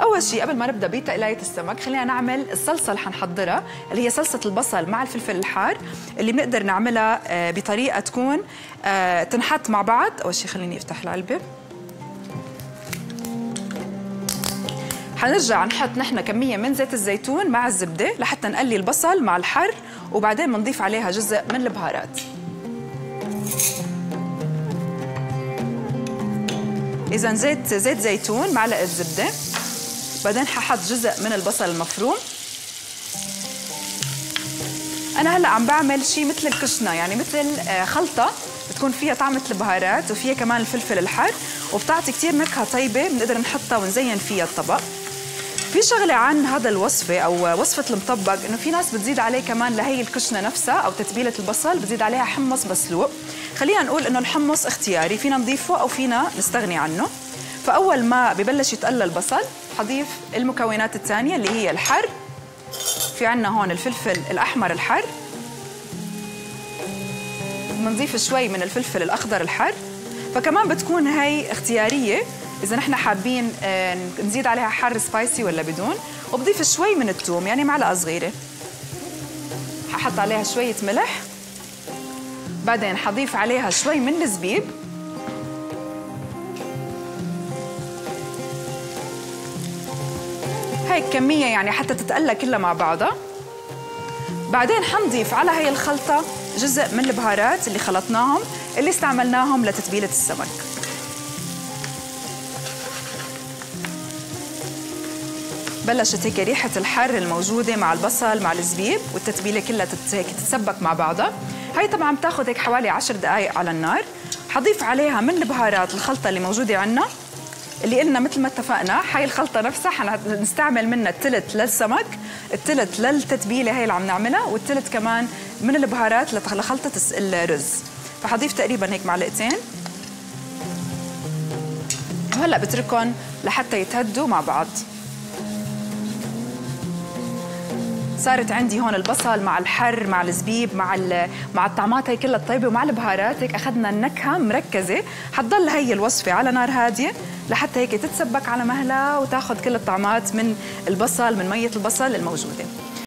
أول شيء قبل ما نبدأ بتقلاية السمك خلينا نعمل الصلصة اللي حنحضرها اللي هي صلصة البصل مع الفلفل الحار اللي بنقدر نعملها آه، بطريقة تكون آه، تنحط مع بعض. أول شيء خليني أفتح العلبة. حنرجع نحط نحن كمية من زيت الزيتون مع الزبدة لحتى نقلي البصل مع الحر وبعدين بنضيف عليها جزء من البهارات. إذا زيت زيت زيتون معلقة زبدة. بعدين ححط جزء من البصل المفروم. أنا هلأ عم بعمل شيء مثل الكشنة يعني مثل آه، خلطة بتكون فيها طعمه البهارات وفيها كمان الفلفل الحار وبتعطي كثير نكهة طيبة بنقدر نحطها ونزين فيها الطبق. في شغلة عن هذا الوصفة أو وصفة المطبق إنه في ناس بتزيد عليه كمان لهي الكشنة نفسها أو تتبيلة البصل بتزيد عليها حمص مسلوق. خلينا نقول إنه الحمص اختياري فينا نضيفه أو فينا نستغني عنه. فأول ما ببلش يتقلى البصل حضيف المكونات الثانية اللي هي الحر. في عنا هون الفلفل الأحمر الحر. بنضيف شوي من الفلفل الأخضر الحر. فكمان بتكون هي اختيارية. إذا نحن حابين آه، نزيد عليها حر سبايسي ولا بدون. وبضيف شوي من الثوم يعني معلقة صغيرة. ححط عليها شوية ملح. بعدين حضيف عليها شوي من الزبيب. هيك كمية يعني حتى تتقلى كلها مع بعضها. بعدين حنضيف على هي الخلطة جزء من البهارات اللي خلطناهم اللي استعملناهم لتتبيلة السمك. بلشت هيك ريحة الحر الموجودة مع البصل مع الزبيب والتتبيلة كلها هيك تتسبك مع بعضها. هاي طبعا بتاخذ هيك حوالي 10 دقائق على النار. حضيف عليها من البهارات الخلطة اللي موجودة عندنا اللي قلنا مثل ما اتفقنا هاي الخلطة نفسها حنستعمل منها التلت للسمك التلت للتتبيلة هاي اللي عم نعملها والتلت كمان من البهارات لخلطة الرز. فحضيف تقريبا هيك معلقتين. وهلأ بتركهم لحتى يتهدوا مع بعض. صارت عندي هون البصل مع الحر مع الزبيب مع مع الطعمات هي كلها الطيبة ومع البهارات هيك أخذنا النكهة مركزة. حتضل هي الوصفة على نار هادية لحتى هيك تتسبك على مهلها وتاخذ كل الطعمات من البصل من مية البصل الموجودة.